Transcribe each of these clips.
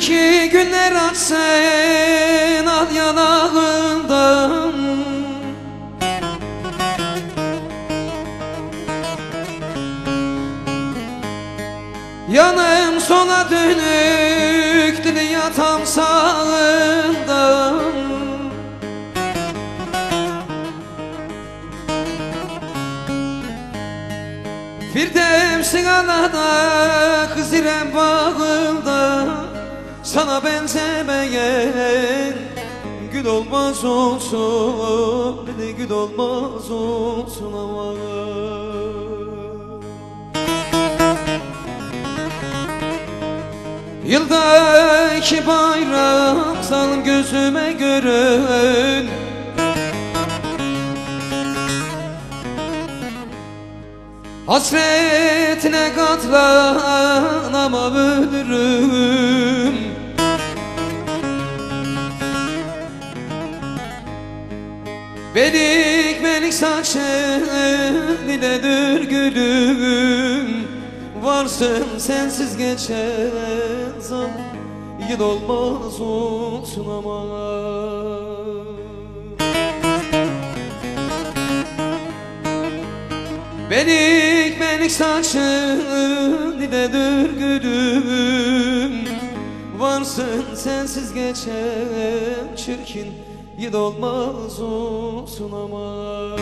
ki günler açsın al yanağından. Yanım sola dönük dili yatan sağından. Firdevs'in anada Hızirem bağında Sana benzemeyen Gül olmaz olsun Bir de gül olmaz olsun ama. Yılda iki bayram salın gözüme görün Hasretine katlanamam ölürüm Belik belik saçın diledir gülüm. Varsın sensiz geçen zaman. Yıl olmaz olsun ama. Belik belik saçın diledir gülüm. Varsın sensiz geçen çirkin Yıl olmaz olsun ama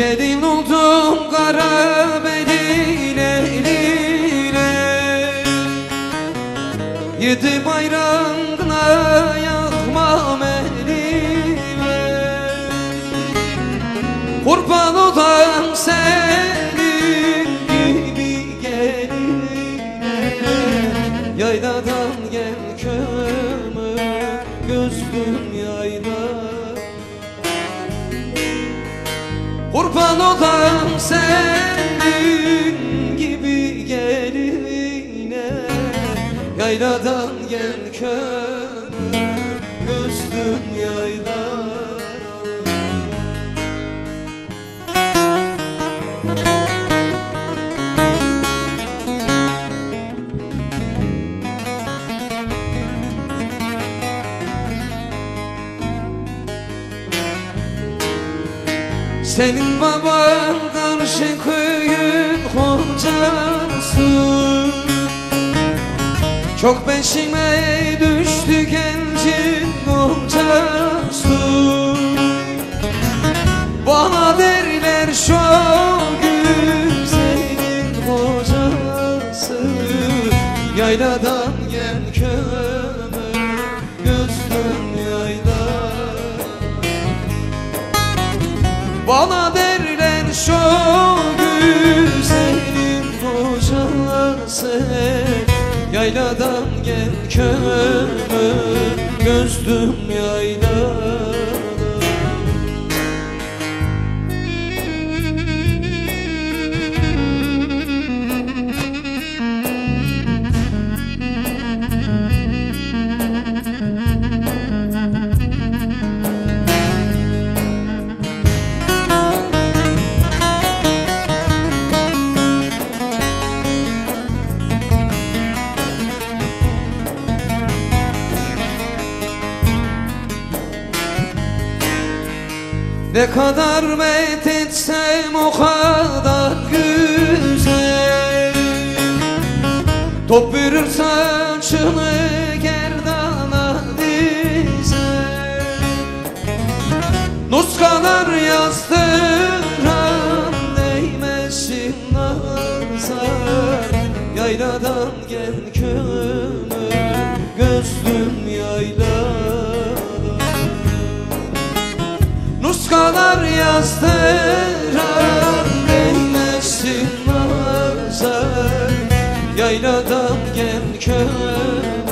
Gelin oldum kara beline Yedi bayrağına yakmam elime Kurban olan senin Kurban olan senin gibi geline Yayladan gel kömür gözlüm yayla Senin baban karşı köyün hocası. Çok peşime düştü gencin hocası. Bana derler şu güzelin hocası. Yayladan kocası Yayladan gel kömür gözlüm yayladan Ne kadar met o kadar güzel. Topürür saçını gerdana dizer Nuskalar yazdıran değmesin nazar. Yayladan gel Nuskalar yazdıran değmesin nazar Yayladan gel kömür